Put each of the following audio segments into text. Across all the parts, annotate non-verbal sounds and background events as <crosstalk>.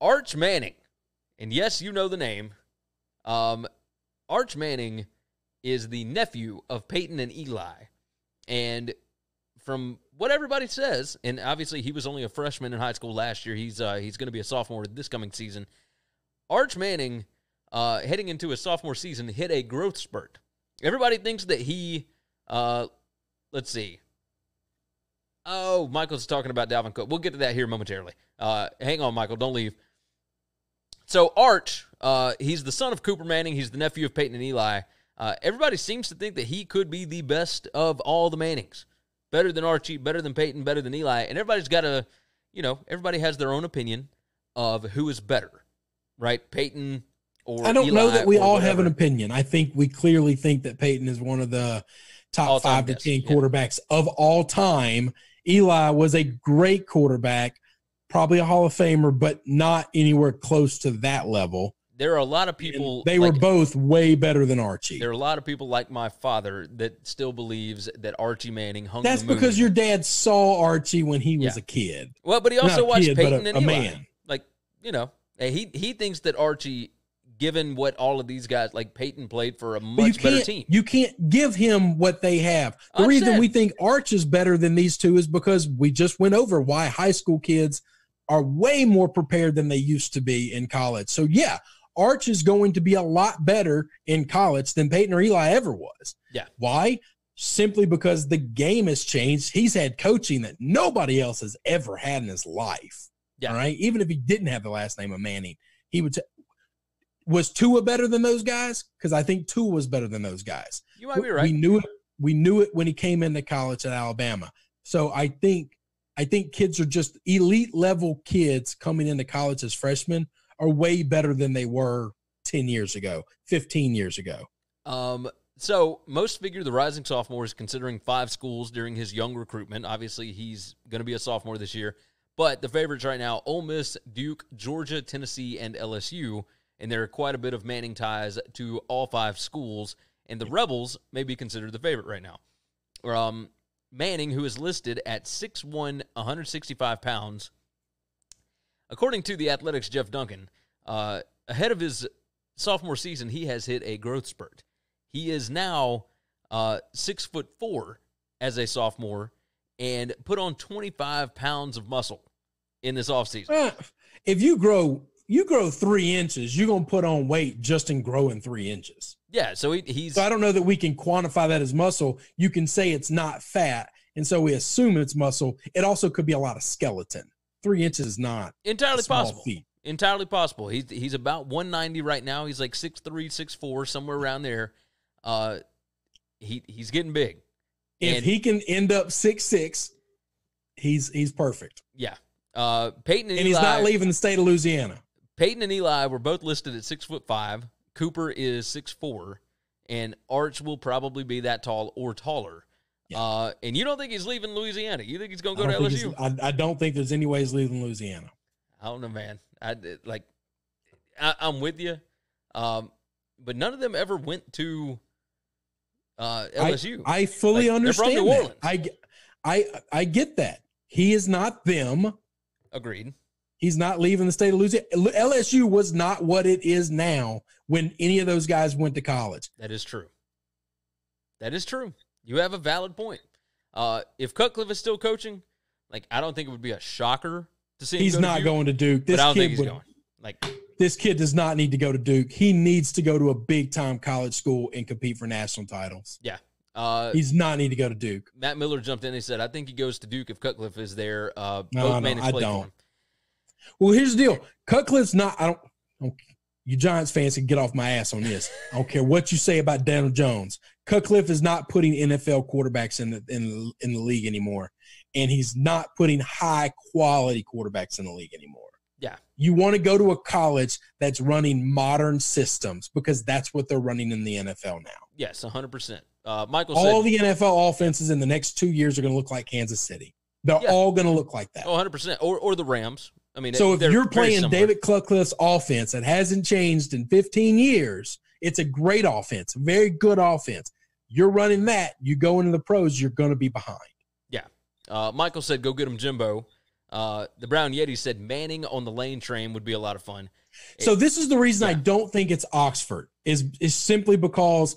Arch Manning, and yes, you know the name. Um, Arch Manning is the nephew of Peyton and Eli. And from what everybody says, and obviously he was only a freshman in high school last year. He's uh, he's going to be a sophomore this coming season. Arch Manning, uh, heading into his sophomore season, hit a growth spurt. Everybody thinks that he, uh, let's see. Oh, Michael's talking about Dalvin Cook. We'll get to that here momentarily. Uh, hang on, Michael. Don't leave. So Arch, uh, he's the son of Cooper Manning. He's the nephew of Peyton and Eli. Uh, everybody seems to think that he could be the best of all the Mannings. Better than Archie, better than Peyton, better than Eli. And everybody's got a, you know, everybody has their own opinion of who is better, right? Peyton or I don't Eli know that we all whatever. have an opinion. I think we clearly think that Peyton is one of the top All-time five to best, ten yeah. quarterbacks of all time. Eli was a great quarterback, probably a Hall of Famer, but not anywhere close to that level. There are a lot of And people. they like, were both way better than Archie. There are a lot of people like my father that still believes that Archie Manning hung. That's the moon. because your dad saw Archie when he was Yeah. a kid. Well, but he also Not watched kid, Peyton a- and a Eli. man. Like you know, he he thinks that Archie, given what all of these guys like Peyton played for a much better team. you can't give him what they have. The I reason understand. we think Arch is better than these two is because we just went over why high school kids are way more prepared than they used to be in college. So yeah, Arch is going to be a lot better in college than Peyton or Eli ever was. Yeah. Why? Simply because the game has changed. He's had coaching that nobody else has ever had in his life. Yeah. All right. Even if he didn't have the last name of Manning, he would. T- was Tua better than those guys? Because I think Tua was better than those guys. you might be right. We knew it. We knew it when he came into college at Alabama. So I think I think kids are just elite level kids coming into college as freshmen are way better than they were 10 years ago, 15 years ago. Um, so most figure the rising sophomore is considering five schools during his young recruitment. Obviously, he's going to be a sophomore this year. But the favorites right now: Ole Miss, Duke, Georgia, Tennessee, and LSU. And there are quite a bit of Manning ties to all five schools. And the Rebels may be considered the favorite right now. Um, Manning, who is listed at 6'1", 165 pounds, according to the Athletic's Jeff Duncan, uh, ahead of his sophomore season, he has hit a growth spurt. He is now uh, six foot four as a sophomore and put on 25 pounds of muscle in this offseason. Uh, if you grow, you grow three inches, you're going to put on weight just in growing three inches. Yeah, so he, he's So I don't know that we can quantify that as muscle. You can say it's not fat. And so we assume it's muscle. It also could be a lot of skeleton. Three inches is not entirely possible. feat. Entirely possible. He's he's about 190 right now. He's like 6'3", 6'4", somewhere around there. Uh, he he's getting big. If And- he can end up six six, he's he's perfect. Yeah. Uh, Peyton and, And he's not leaving the state of Louisiana. Peyton and Eli were both listed at six foot five. Cooper is six four, and Arch will probably be that tall or taller. Yeah. Uh, and you don't think he's leaving Louisiana? You think he's going to go to LSU? I, I don't think there's any way he's leaving Louisiana. I don't know, man. I like. I, I'm with you, um, but none of them ever went to uh, LSU. I, I fully Like, understand New that. Orleans. I, I I get that. He is not them. Agreed. He's not leaving the state of Louisiana. LSU was not what it is now when any of those guys went to college. That is true. That is true. You have a valid point. Uh, if Cutcliffe is still coaching, like I don't think it would be a shocker to see him He's go to not Duke, going to Duke. This kid would, going. Like this kid does not need to go to Duke. He needs to go to a big time college school and compete for national titles. Yeah. Uh, He's not need to go to Duke. Matt Miller jumped in and said, "I think he goes to Duke if Cutcliffe is there." Uh, No, both no, Mannings I don't. Well, here's the deal. Cutcliffe's not. I don't. I don't- You Giants fans can get off my ass on this. I don't care what you say about Daniel Jones. Cutcliffe is not putting NFL quarterbacks in the in the, in the league anymore, and he's not putting high quality quarterbacks in the league anymore. Yeah. You want to go to a college that's running modern systems because that's what they're running in the NFL now. Yes, hundred percent. Uh, Michael All said, the NFL offenses in the next two years are going to look like Kansas City. They're Yeah. all going to look like that. "Oh, 100 percent," or or the Rams. I mean, So if you're playing. David Cutcliffe's offense that hasn't changed in 15 years, it's a great offense, very good offense. You're running that, you go into the pros, you're going to be behind. Yeah. Uh, Michael said, "Go get him, Jimbo." Uh, the Brown Yeti said Manning on the lane train would be a lot of fun. So this is the reason I don't think it's Oxford is is simply because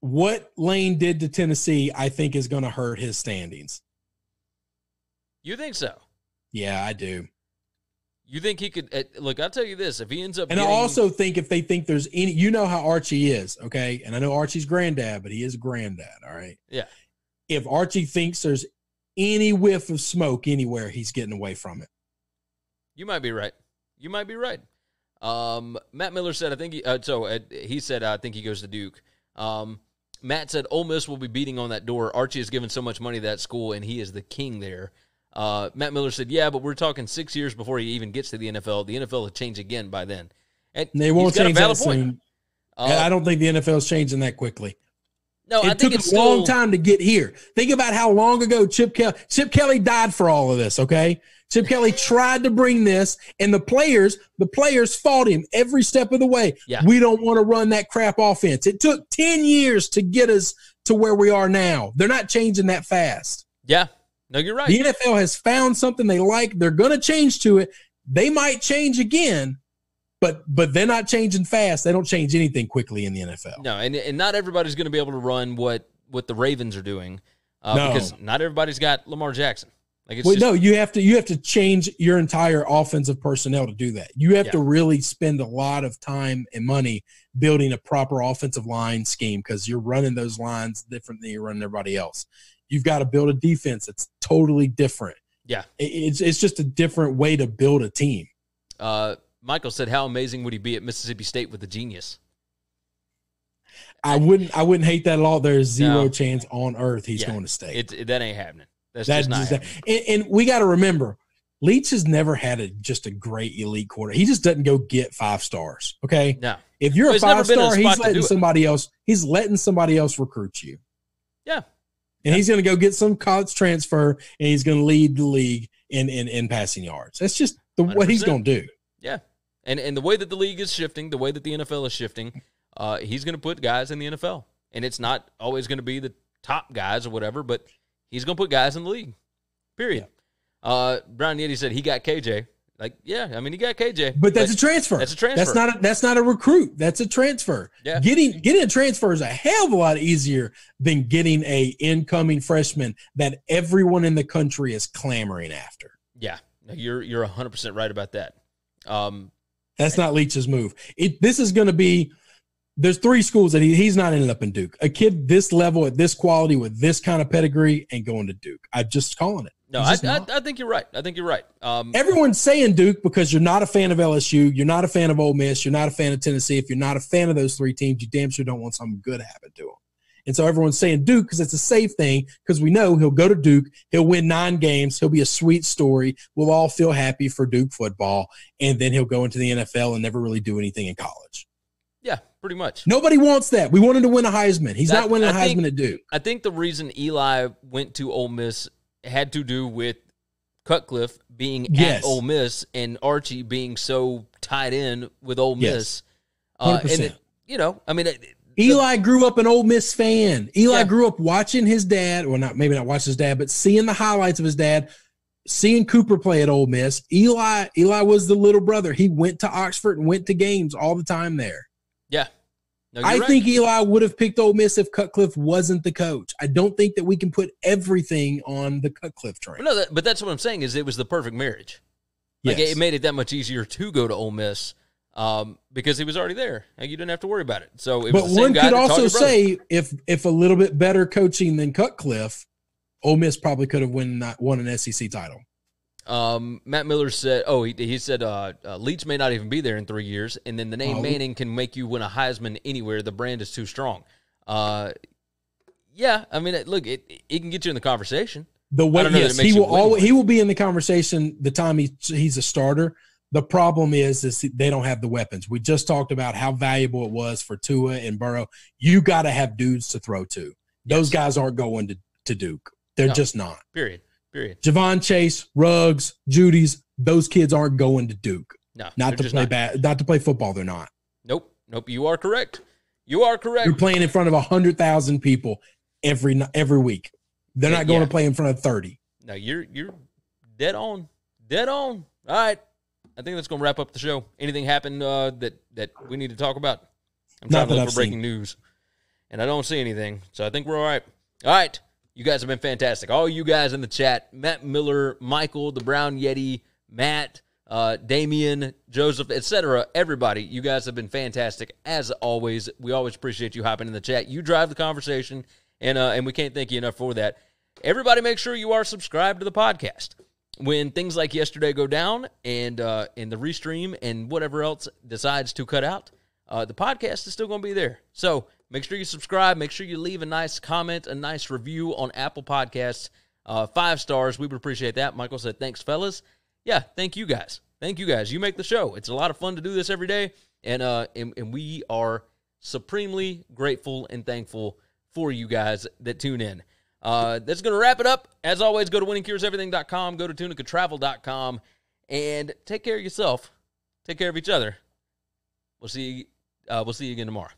what Lane did to Tennessee, I think is going to hurt his standings. You think so? Yeah, I do. You think he could? Uh, look, I'll tell you this: if he ends up, And I also think if they think there's any, you know how Archie is, okay? And I know Archie's granddad, but he is granddad, all right? Yeah. If Archie thinks there's any whiff of smoke anywhere, he's getting away from it. You might be right. You might be right. Um, Matt Miller said, I think he, uh, so. Uh, he said, I think he goes to Duke. Um, Matt said, Ole Miss will be beating on that door. Archie has given so much money to that school, and he is the king there. Uh, Matt Miller said, Yeah, but we're talking six years before he even gets to the NFL. The NFL will change again by then. And they won't he's got a change that point. soon. Uh, I don't think the NFL's changing that quickly. no, I it think took it's a long time to get here. Think about how long ago Chip Kelly Chip Kelly died for all of this, okay? Chip Kelly <laughs> tried to bring this, and the players, the players fought him every step of the way. Yeah. We don't want to run that crap offense. It took 10 years to get us to where we are now. They're not changing that fast. Yeah. No, you're right. The NFL has found something they like. They're going to change to it. They might change again, but but they're not changing fast. They don't change anything quickly in the NFL. No, and and not everybody's going to be able to run what what the Ravens are doing, uh, No. because not everybody's got Lamar Jackson. Like it's Well, just, no, you have to you have to change your entire offensive personnel to do that. You have Yeah. to really spend a lot of time and money building a proper offensive line scheme because you're running those lines different than you're running everybody else. You've got to build a defense that's totally different. Yeah. It's it's just a different way to build a team. Uh, Michael said, "How amazing would he be at Mississippi State with a genius?" I wouldn't I wouldn't hate that at all. There's zero No. chance on earth he's Yeah. going to stay. It, it- that ain't happening. That's That just not just- happening. and, and we got to remember, Leach has never had a just a great elite quarter. He just doesn't go get five stars. Okay. No, If you're Well, a five star, he's letting somebody else. He's letting somebody else recruit you. Yeah. And he's going to go get some college transfer, and he's going to lead the league in in, in passing yards. That's just the, what he's going to do. yeah, and and the way that the league is shifting, the way that the NFL is shifting, uh, he's going to put guys in the NFL, and it's not always going to be the top guys or whatever, but he's going to put guys in the league. Period. Uh, Brown Yeti said he got KJ. Like, yeah, I mean, he got KJ, But that's a transfer. That's a transfer. That's not a, that's not a recruit. That's a transfer. Yeah. Getting getting a transfer is a hell of a lot easier than getting a incoming freshman that everyone in the country is clamoring after. yeah. You're you're 100 percent right about that. Um, That's not Leach's move. It this is going to be. There's three schools that he, he's not ended up in Duke. A kid this level at this quality with this kind of pedigree ain't going to Duke. I'm just calling it. No, I, I. I think you're right. I think you're right. Um, Everyone's saying Duke because you're not a fan of LSU, you're not a fan of Ole Miss, you're not a fan of Tennessee. If you're not a fan of those three teams, you damn sure don't want something good to happen to them. And so everyone's saying Duke because it's a safe thing because we know he'll go to Duke, he'll win nine games, he'll be a sweet story. We'll all feel happy for Duke football, and then he'll go into the NFL and never really do anything in college. yeah, pretty much. Nobody wants that. We want him to win a Heisman. He's That- not winning a I think- Heisman at Duke. I think the reason Eli went to Ole Miss had to do with Cutcliffe being Yes. at Ole Miss and Archie being so tied in with Ole Yes. Miss. Uh, and 100%. it, you know, I mean, it- Eli grew up an Ole Miss fan. Eli Yeah. grew up watching his dad, or not maybe not watching his dad, but seeing the highlights of his dad, seeing Cooper play at Ole Miss. Eli Eli was the little brother. He went to Oxford and went to games all the time there. No, I right. think Eli would have picked Ole Miss if Cutcliffe wasn't the coach. I don't think that we can put everything on the Cutcliffe train. No, that, but that's what I'm saying is it was the perfect marriage. Like Yes. it made it that much easier to go to Ole Miss um, because he was already there. Like, you didn't have to worry about it. So it was but the same one guy could also say if if a little bit better coaching than Cutcliffe, Ole Miss probably could have won won an SEC title. Um, Matt Miller said, "Oh, he, he said uh, uh, Leach may not even be there in three years, and then the name Oh. Manning can make you win a Heisman anywhere. The brand is too strong." Uh, yeah, I mean, look, it it can get you in the conversation. The way yes, he will always he will be in the conversation the time he, he's a starter. The problem is is they don't have the weapons. We just talked about how valuable it was for Tua and Burrow. You got to have dudes to throw to. Those Yes. guys aren't going to, to Duke. They're No. just not. Period. Period. Javon Chase, Ruggs, Jeudy's, those kids aren't going to Duke. No, Not to play not. bad, not to play football. They're not. Nope. Nope. You are correct. You are correct. You're playing in front of hundred thousand people every every week. They're Yeah, not going yeah. to play in front of thirty. No, you're you're dead on. Dead on. All right. I think that's going to wrap up the show. Anything happen uh, that that we need to talk about? I'm trying Not to look for breaking seen. news, and I don't see anything. So I think we're all right. All right. You guys have been fantastic. All you guys in the chat Matt Miller, Michael, the Brown Yeti, Matt, uh, Damien, Joseph, etc. Everybody, you guys have been fantastic as always. We always appreciate you hopping in the chat. You drive the conversation, and uh, and we can't thank you enough for that. Everybody, make sure you are subscribed to the podcast. When things like yesterday go down, and uh, and the restream and whatever else decides to cut out, uh, the podcast is still going to be there. So make sure you subscribe. Make sure you leave a nice comment, a nice review on Apple Podcasts. Uh, five stars. We would appreciate that. Michael said, thanks, fellas. Yeah, thank you guys. Thank you guys. You make the show. It's a lot of fun to do this every day. And, uh, and, and we are supremely grateful and thankful for you guys that tune in. Uh, that's going to wrap it up. As always, go to winningcureseverything.com, go to tunicatravel.com, and take care of yourself. Take care of each other. We'll see uh, we'll see you again tomorrow.